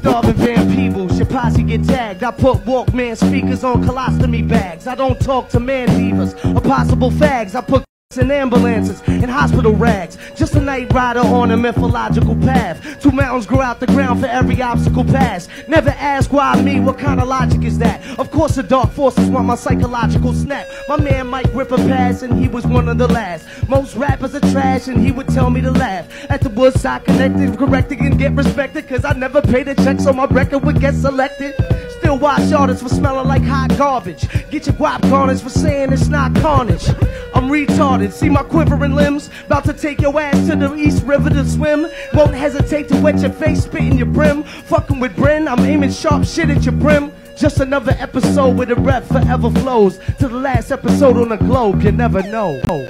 starving Van Peebles, your posse get tagged. I put Walkman speakers on colostomy bags. I don't talk to man divas or possible fags. I put in ambulances and hospital rags. Just a night rider on a mythological path. Two mountains grow out the ground for every obstacle pass. Never ask why me, what kind of logic is that? Of course the dark forces want my psychological snap. My man Mike rip a pass and he was one of the last. Most rappers are trash and he would tell me to laugh. At the Woodstock connected, corrected and get respected. Cause I never paid a check so my record would get selected. Still watch artists for smelling like hot garbage. Get your guap garnished for saying it's not carnage. I'm retarded, see my quivering limbs. About to take your ass to the East River to swim. Won't hesitate to wet your face, spit in your brim. Fucking with Bryn, I'm aiming sharp shit at your brim. Just another episode where the breath forever flows. To the last episode on the globe, you never know.